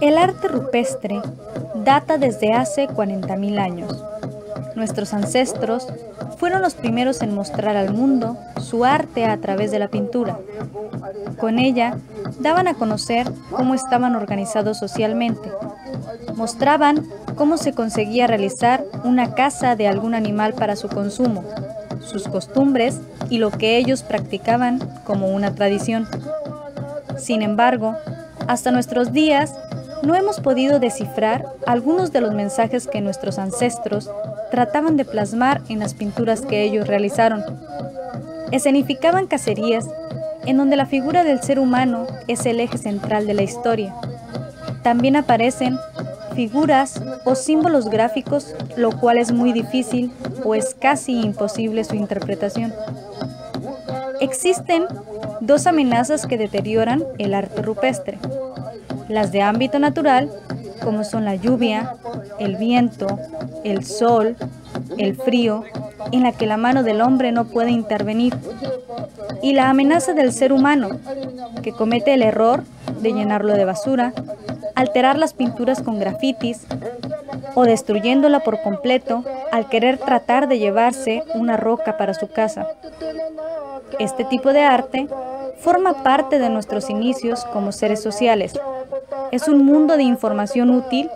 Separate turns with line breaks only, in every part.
El arte rupestre data desde hace 40.000 años. Nuestros ancestros fueron los primeros en mostrar al mundo su arte a través de la pintura. Con ella daban a conocer cómo estaban organizados socialmente. Mostraban cómo se conseguía realizar una caza de algún animal para su consumo, sus costumbres y lo que ellos practicaban como una tradición. Sin embargo, hasta nuestros días no hemos podido descifrar algunos de los mensajes que nuestros ancestros trataban de plasmar en las pinturas que ellos realizaron. Escenificaban cacerías en donde la figura del ser humano es el eje central de la historia. También aparecen figuras o símbolos gráficos, lo cual es muy difícil o es casi imposible su interpretación. Existen dos amenazas que deterioran el arte rupestre. Las de ámbito natural, como son la lluvia, el viento, el sol, el frío, en la que la mano del hombre no puede intervenir. Y la amenaza del ser humano, que comete el error de llenarlo de basura, alterar las pinturas con grafitis o destruyéndola por completo al querer tratar de llevarse una roca para su casa. Este tipo de arte forma parte de nuestros inicios como seres sociales. Es un mundo de información útil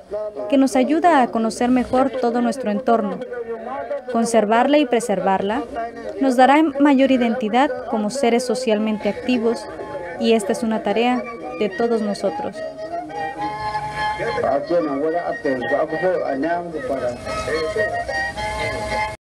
que nos ayuda a conocer mejor todo nuestro entorno. Conservarla y preservarla nos dará mayor identidad como seres socialmente activos y esta es una tarea de todos nosotros. kenan wani abu yanzu to a namu fara